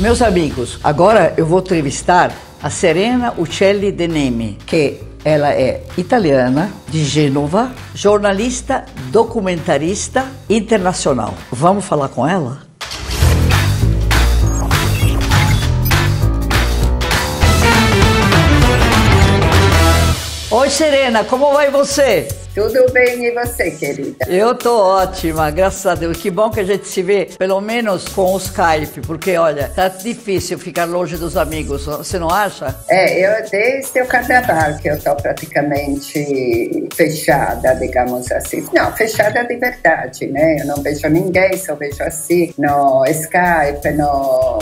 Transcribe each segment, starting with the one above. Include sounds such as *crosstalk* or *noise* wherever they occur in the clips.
Meus amigos, agora eu vou entrevistar a Serena Uccelli de Nemi, que ela é italiana, de Gênova, jornalista, documentarista internacional. Vamos falar com ela? Serena, como vai você? Tudo bem e você, querida? Eu tô ótima, graças a Deus. Que bom que a gente se vê, pelo menos com o Skype, porque olha, tá difícil ficar longe dos amigos, você não acha? É, eu desde o carnaval que eu tô praticamente fechada, digamos assim. Não, fechada de verdade, né? Eu não vejo ninguém, só vejo assim no Skype, no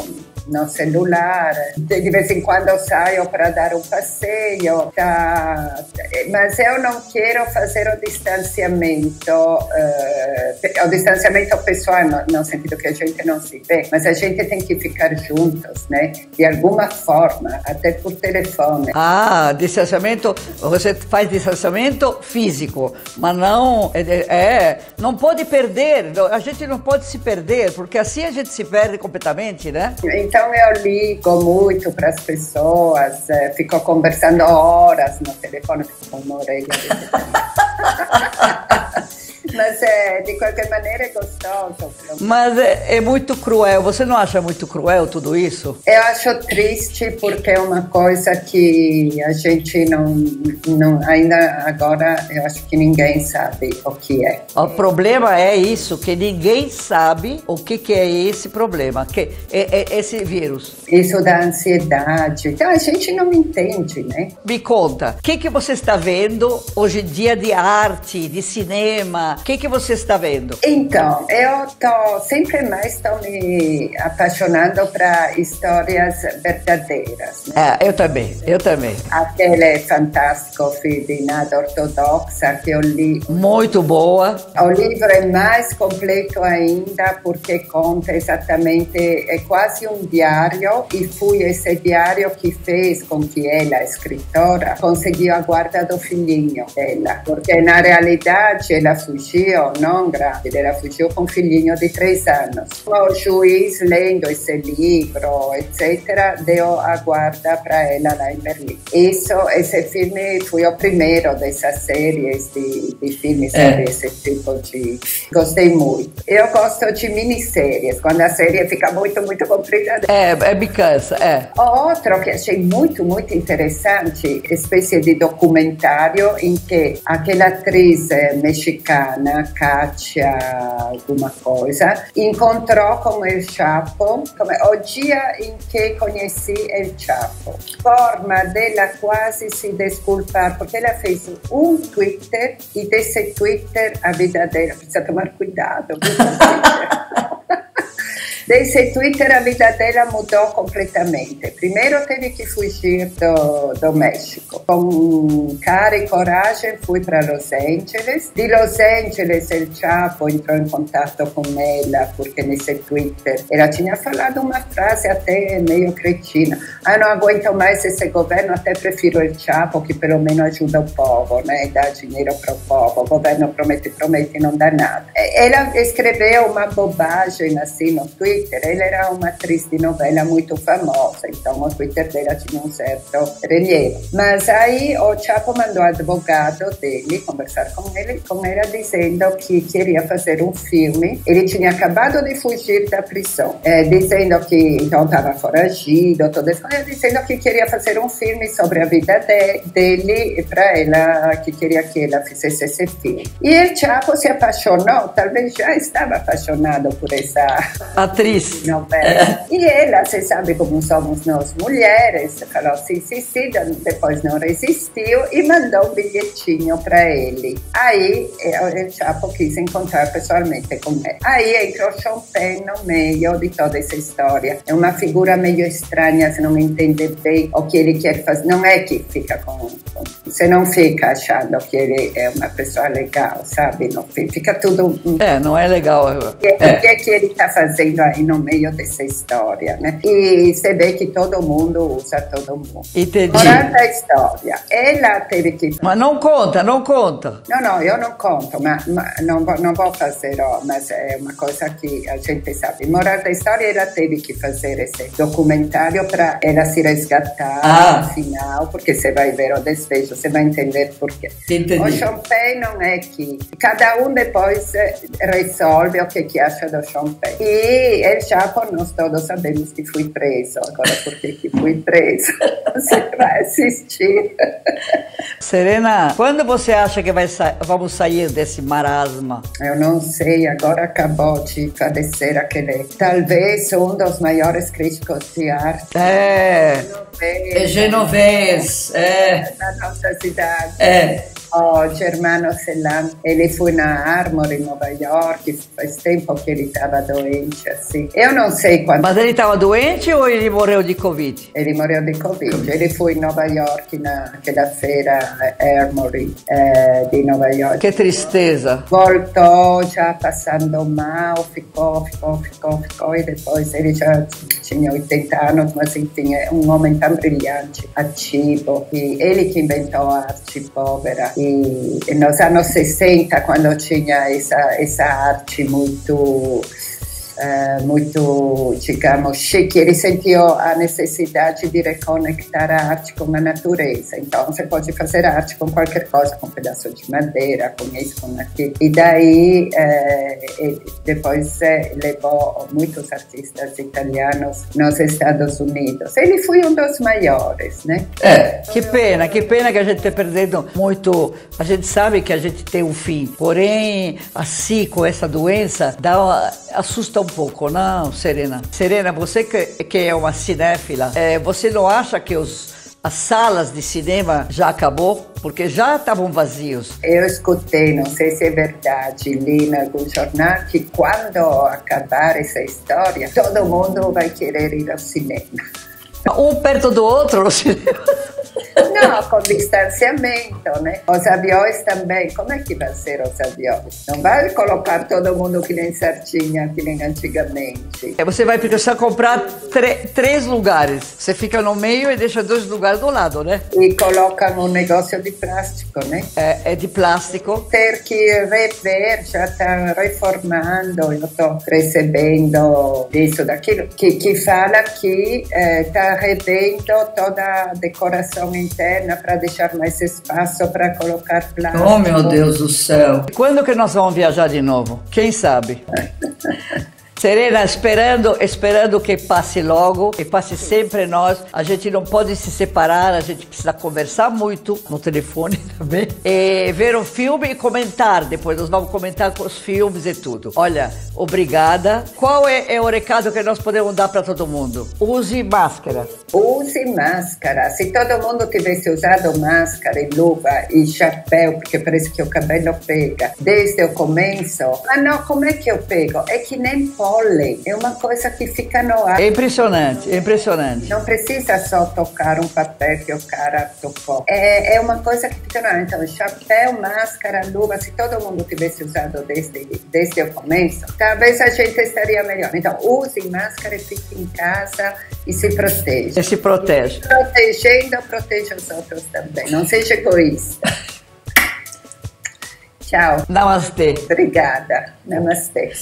no celular. De vez em quando saio para dar um passeio, tá? Mas eu não quero fazer o distanciamento, uh, o distanciamento pessoal, no, no, sentido que a gente não se vê, mas a gente tem que ficar juntos, né? De alguma forma, até por telefone. Ah, distanciamento, você faz distanciamento físico, mas não, é, é não pode perder, a gente não pode se perder, porque assim a gente se perde completamente, né? Então, eu ligo muito para as pessoas, eh, fico conversando horas no telefone, fico com uma orelha. Mas é, de qualquer maneira é gostoso. Mas é, é, muito cruel. Você não acha muito cruel tudo isso? Eu acho triste porque é uma coisa que a gente não, não ainda agora eu acho que ninguém sabe o que é. O problema é isso, que ninguém sabe o que, que é esse problema, que é, é esse vírus. Isso da ansiedade. Então a gente não entende, né? Me conta, o que, que você está vendo hoje em dia de arte, de cinema? O que, que você está vendo? Então, eu tô sempre mais estou me apaixonando para histórias verdadeiras. Né? É, eu também, eu também. Aquele fantástico Nada Ortodoxa que eu li. Muito boa. O livro é mais completo ainda porque conta exatamente, é quase um diário e foi esse diário que fez com que ela, a escritora, conseguiu a guarda do filhinho dela. Porque na realidade ela fugiu fugiu, não grávida, ela fugiu com um filhinho de três anos. O juiz, lendo esse livro, etc., deu a guarda para ela lá em Berlim. Isso, esse filme foi o primeiro dessas séries de, de filmes é. sobre esse tipo de... Gostei muito. Eu gosto de minisséries, quando a série fica muito, muito comprida. É, é because, é. Outro que achei muito, muito interessante, espécie de documentário em que aquela atriz eh, mexicana americana, Katia alguma coisa, encontrou com El Chapo, como o dia em que conheci Chapo. Forma dela quase se desculpar, porque ela fez um Twitter e desse Twitter a vida dela, precisa tomar cuidado. Desse Twitter a vida dela mudou completamente. Primeiro teve que fugir do, do México. Com cara e coragem fui para Los Angeles. De Los Angeles, El Chapo entrou em contato com ela, porque nesse Twitter ela tinha falado uma frase até meio cretina. Ah, não aguento mais esse governo, até prefiro El Chapo, que pelo menos ajuda o povo, né? Dá dinheiro para o povo. O governo promete, promete e não dá nada. Ela escreveu uma bobagem assim no Twitter Twitter. Ela era uma atriz de novela muito famosa, então o Twitter dela tinha um certo relievo. Mas aí o Chapo mandou o advogado dele conversar com ele, com ela dizendo que queria fazer um filme. Ele tinha acabado de fugir da prisão, é, dizendo que então estava foragido, tudo isso, dizendo que queria fazer um filme sobre a vida de, dele para ela, que queria que ela fizesse esse filme. E o Chapo se apaixonou, talvez já estava apaixonado por essa atriz atriz. É. E ela, você sabe como somos nós mulheres, falou sim, sim, sim, depois não resistiu e mandou um bilhetinho para ele. Aí o Chapo quis encontrar pessoalmente com ele. Aí entrou Penn no meio de toda essa história. É uma figura meio estranha, você não entende bem o que ele quer fazer. Não é que fica com, com você não fica achando que ele é uma pessoa legal, sabe? Não fica tudo. É, não é legal. O que, é. que, que ele está fazendo aí? No meio dessa história, né? E você vê que todo mundo usa todo mundo. Entendi. Moral da história. Ela teve que. Mas não conta, não conta. Não, não, eu não conto, mas, mas não, vou, não vou fazer, ó, mas é uma coisa que a gente sabe. Moral da história, ela teve que fazer esse documentário para ela se resgatar Ah. no final, porque você vai ver o desfecho, você vai entender por quê. O Entendi. Champagne não é que cada um depois eh, resolve o que, que acha do Champagne. E El Chapo, nós todos sabemos que fui preso. Agora, por que, fui preso? *laughs* Você vai assistir. Serena, quando você acha que vai sa vamos sair desse marasma? Eu não sei, agora acabou de falecer aquele, talvez um dos maiores críticos de arte. É. É genovês, é. Na nossa cidade. É. O Germano Celan, ele foi na Armory em Nova York, faz tempo que ele estava doente, assim. Eu não sei quando Mas ele estava doente ou ele morreu de Covid? ele morreu de Covid. Ele foi em Nova York naquela feira eh, Armory eh, de Nova York. Que tristeza. Voltou já passando mal, ficou, ficou, ficou, ficou, e depois ele já tinha 80 anos, mas enfim, é um homem tão brilhante, ativo, e ele que inventou a arte povera. E, nos anos 60, quando tinha essa, essa arte muito eh, muito, digamos, chique. Ele sentiu a necessidade de reconectar a arte com a natureza. Então, você pode fazer arte com qualquer coisa, com um pedaço de madeira, com isso, com aquilo. E daí, ele depois eh, levou muitos artistas italianos nos Estados Unidos. Ele foi um dos maiores, né? É, que pena, que pena que a gente está perdendo muito. A gente sabe que a gente tem um fim, porém, assim, com essa doença, dá, assusta um pouco, não, Serena? Serena, você que, que é uma cinéfila, é, você não acha que os, as salas de cinema já acabou? Porque já estavam vazios. Eu escutei, não sei se é verdade, li em algum jornal que quando acabar essa história, todo mundo vai querer ir ao cinema. Um perto do outro no cinema. Não, com distanciamento, né? Os aviões também. Como é que vai ser os aviões? Não vai colocar todo mundo que nem sardinha, que nem antigamente. É, Você vai precisar comprar três lugares. Você fica no meio e deixa dois lugares do lado, né? E colocam um negócio de plástico, né? É, é de plástico. ter que rever, já está reformando, eu estou recebendo isso, daquilo, que, que fala que está revendo toda a decoração interna para deixar mais espaço para colocar plástico. Oh, meu Deus do céu. Quando que nós vamos viajar de novo? Quem sabe? *laughs* Serena, esperando, esperando que passe logo, que passe sempre nós. A gente não pode se separar, a gente precisa conversar muito no telefone *laughs* também. E ver o filme e comentar depois. Nós vamos comentar com os filmes e tudo. Olha, obrigada. Qual é, é o recado que nós podemos dar para todo mundo? Use máscara. Use máscara. Se todo mundo tivesse usado máscara e luva e chapéu, porque parece que o cabelo pega desde o começo. Ah, não, como é que eu pego? É que nem pólen. É uma coisa que fica no ar. É impressionante, é impressionante. Não precisa só tocar um papel que o cara tocou. É, é uma coisa que fica no ar. Então, chapéu, máscara, luva, se todo mundo tivesse usado desde, desde o começo, talvez a gente estaria melhor. Então, use máscara e fique em casa e se proteja. Você se protege. Protegendo, proteja os outros também. Não seja egoísta. *laughs* Tchau. Namastê. Obrigada. Namastê.